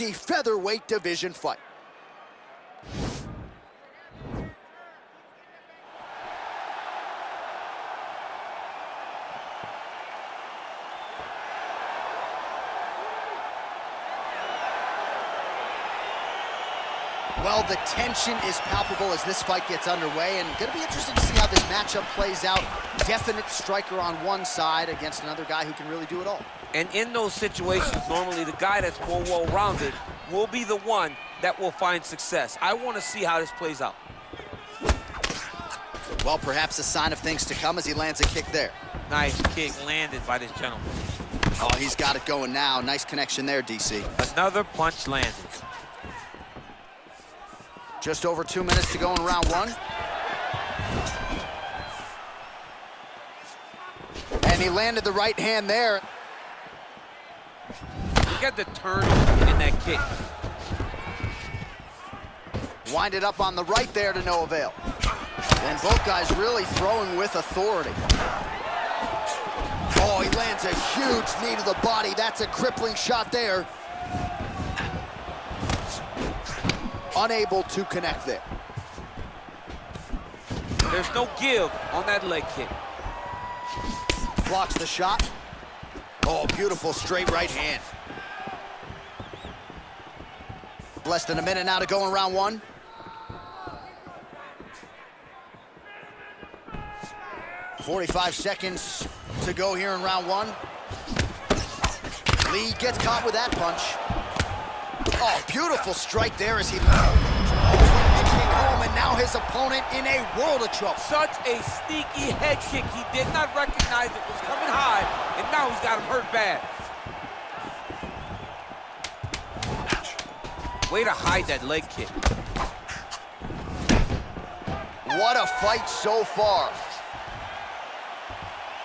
UFC featherweight division fight. Well, the tension is palpable as this fight gets underway, and going to be interesting to see how this matchup plays out. Definite striker on one side against another guy who can really do it all. And in those situations, normally the guy that's more well-rounded will be the one that will find success. I want to see how this plays out. Well, perhaps a sign of things to come as he lands a kick there. Nice kick landed by this gentleman. Oh, he's got it going now. Nice connection there, DC. Another punch landed. Just over two minutes to go in round one. And he landed the right hand there. At the turn in that kick. Winded up on the right there to no avail. And both guys really throwing with authority. Oh, he lands a huge knee to the body. That's a crippling shot there. unable to connect there. There's no give on that leg kick. Blocks the shot. Oh, beautiful straight right hand. Less than a minute now to go in round one. Forty-five seconds to go here in round one. Lee gets caught with that punch. Oh, beautiful strike there as he home, and now his opponent in a world of trouble. Such a sneaky head kick. He did not recognize it was coming high, and now he's got him hurt bad. Way to hide that leg kick. What a fight so far.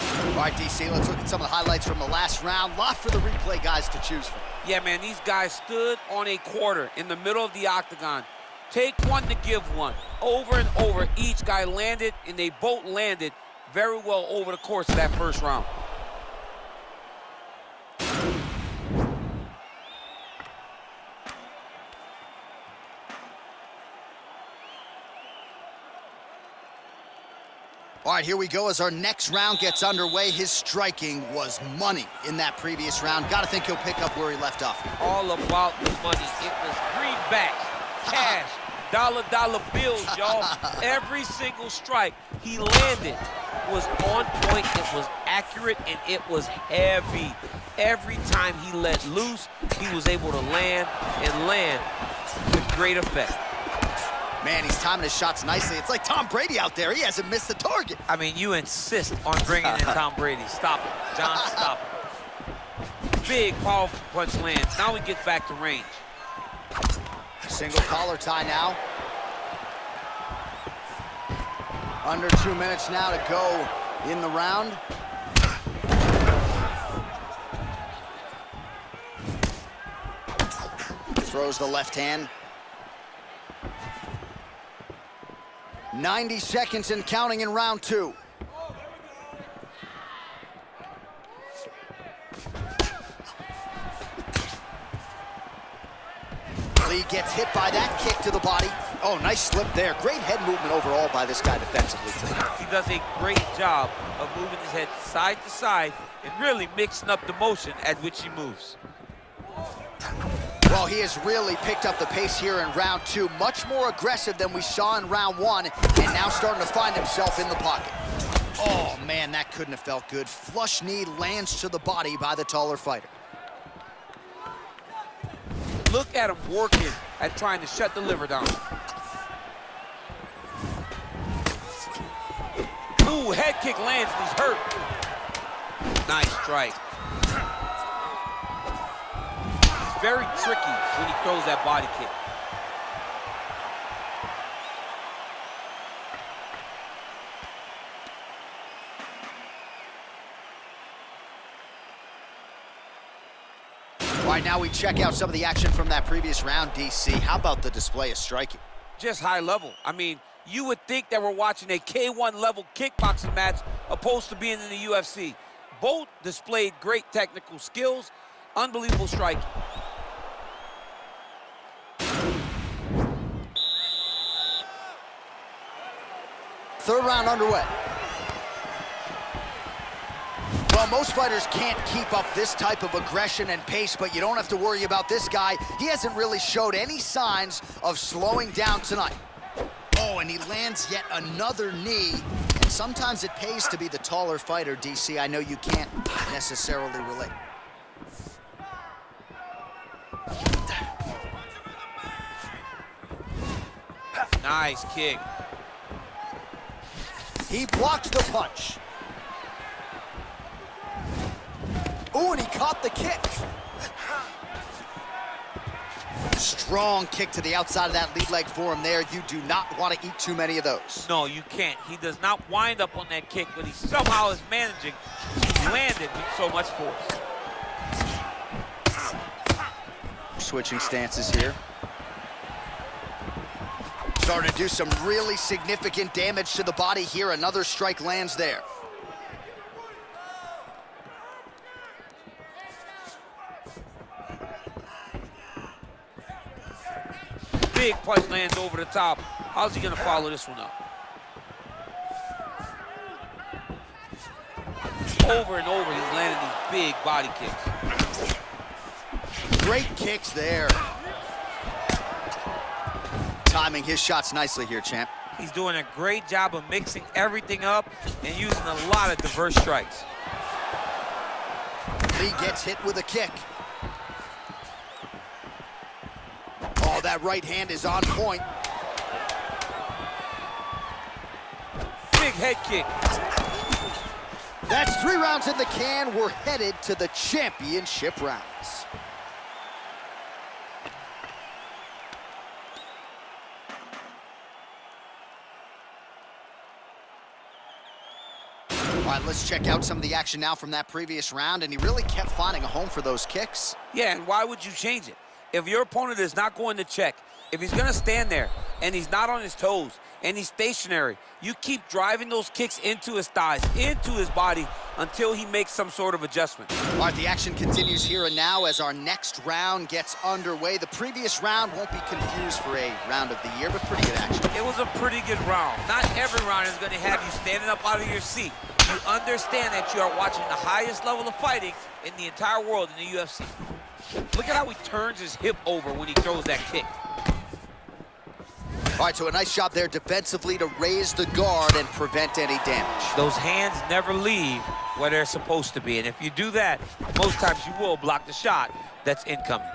All right, DC, let's look at some of the highlights from the last round. Lot for the replay guys to choose from. Yeah, man, these guys stood on a quarter in the middle of the octagon. Take one to give one. Over and over, each guy landed, and they both landed very well over the course of that first round. All right, here we go as our next round gets underway. His striking was money in that previous round. Got to think he'll pick up where he left off. All about the money. It was greenbacks, cash, dollar dollar bills, y'all. Every single strike he landed was on point. It was accurate and it was heavy. Every time he let loose, he was able to land and land with great effect. Man, he's timing his shots nicely. It's like Tom Brady out there. He hasn't missed the target. I mean, you insist on bringing in Tom Brady. Stop it. Jon, stop it. Big, powerful punch lands. Now he gets back to range. Single collar tie now. Under two minutes now to go in the round. Throws the left hand. 90 seconds and counting in round two. Lee gets hit by that kick to the body. Oh, nice slip there. Great head movement overall by this guy defensively. He does a great job of moving his head side to side and really mixing up the motion at which he moves. Well, he has really picked up the pace here in round two. Much more aggressive than we saw in round one, and now starting to find himself in the pocket. Oh, man, that couldn't have felt good. Flush knee lands to the body by the taller fighter. Look at him working at trying to shut the liver down. Ooh, head kick lands and he's hurt. Nice strike very tricky when he throws that body kick. All right, now we check out some of the action from that previous round, DC. How about the display of striking? Just high level. I mean, you would think that we're watching a K1 level kickboxing match opposed to being in the UFC. Both displayed great technical skills, unbelievable striking. Third round underway. Well, most fighters can't keep up this type of aggression and pace, but you don't have to worry about this guy. He hasn't really showed any signs of slowing down tonight. Oh, and he lands yet another knee. And sometimes it pays to be the taller fighter, DC. I know you can't necessarily relate. Nice kick. He blocked the punch. Ooh, and he caught the kick. Strong kick to the outside of that lead leg for him there. You do not want to eat too many of those. No, you can't. He does not wind up on that kick, but he somehow is managing to land it with so much force. Switching stances here. Starting to do some really significant damage to the body here. Another strike lands there. Big punch lands over the top. How's he gonna follow this one up? Over and over, he's landing these big body kicks. Great kicks there. Timing his shots nicely here, champ. He's doing a great job of mixing everything up and using a lot of diverse strikes. Lee gets hit with a kick. Oh, that right hand is on point. Big head kick. That's three rounds in the can. We're headed to the championship rounds. All right, let's check out some of the action now from that previous round, and he really kept finding a home for those kicks. Yeah, and why would you change it? If your opponent is not going to check, if he's going to stand there and he's not on his toes and he's stationary, you keep driving those kicks into his thighs, into his body until he makes some sort of adjustment. All right, the action continues here and now as our next round gets underway. The previous round won't be confused for a round of the year, but pretty good action. It was a pretty good round. Not every round is going to have you standing up out of your seat. You understand that you are watching the highest level of fighting in the entire world in the UFC. Look at how he turns his hip over when he throws that kick. All right, so a nice job there defensively to raise the guard and prevent any damage. Those hands never leave where they're supposed to be. And if you do that, most times you will block the shot that's incoming.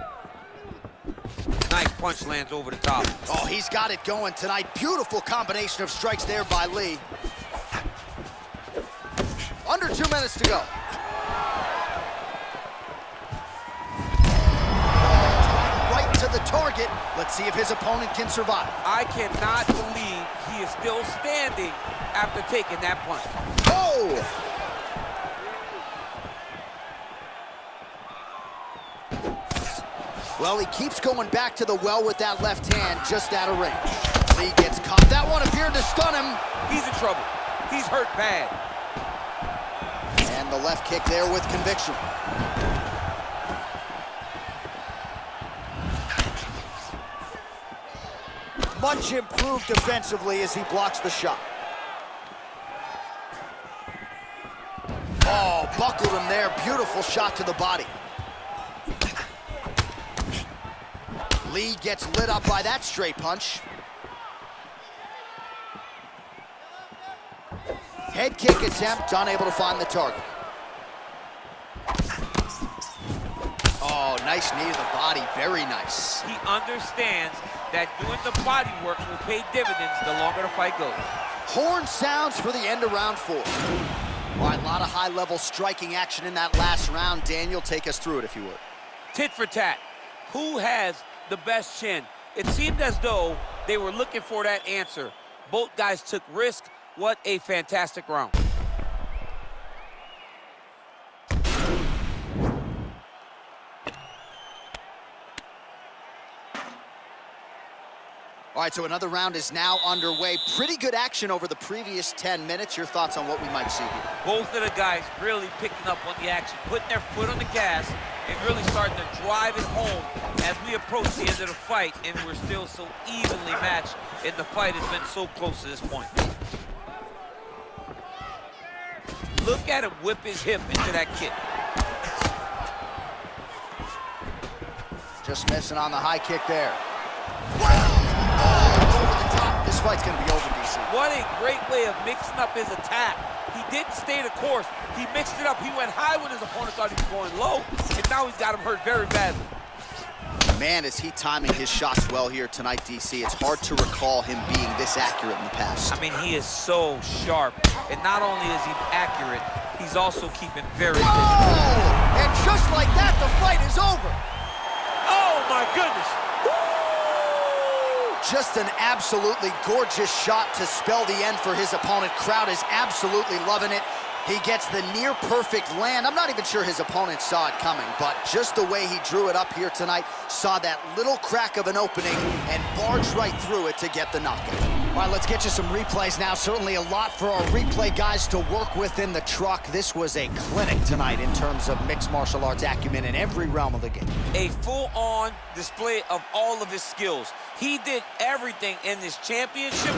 Nice punch lands over the top. Oh, he's got it going tonight. Beautiful combination of strikes there by Lee. Two minutes to go. Right to the target. Let's see if his opponent can survive. I cannot believe he is still standing after taking that punch. Oh! Well, he keeps going back to the well with that left hand, just out of range. Lee gets caught. That one appeared to stun him. He's in trouble. He's hurt bad. The left kick there with conviction. Much improved defensively as he blocks the shot. Oh, buckled him there. Beautiful shot to the body. Lee gets lit up by that straight punch. Head kick attempt, unable to find the target. Oh, nice knee to the body, very nice. He understands that doing the body work will pay dividends the longer the fight goes. Horn sounds for the end of round four. All right, a lot of high-level striking action in that last round. Daniel, take us through it if you would. Tit for tat. Who has the best chin? It seemed as though they were looking for that answer. Both guys took risk. What a fantastic round. Right, so another round is now underway. Pretty good action over the previous 10 minutes. Your thoughts on what we might see here? Both of the guys really picking up on the action, putting their foot on the gas, and really starting to drive it home as we approach the end of the fight, and we're still so evenly matched, and the fight has been so close to this point. Look at him whip his hip into that kick. Just missing on the high kick there. Over the top. This fight's gonna be over, DC. What a great way of mixing up his attack. He didn't stay the course. He mixed it up. He went high when his opponent thought he was going low, and now he's got him hurt very badly. Man, is he timing his shots well here tonight, DC. It's hard to recall him being this accurate in the past. I mean, he is so sharp. And not only is he accurate, he's also keeping very Whoa! And just like that, the fight is over. Oh, my goodness. Just an absolutely gorgeous shot to spell the end for his opponent. Crowd is absolutely loving it. He gets the near perfect land. I'm not even sure his opponent saw it coming, but just the way he drew it up here tonight, saw that little crack of an opening and barged right through it to get the knockout. All right, let's get you some replays now. Certainly a lot for our replay guys to work with in the truck. This was a clinic tonight in terms of mixed martial arts acumen in every realm of the game. A full-on display of all of his skills. He did everything in this championship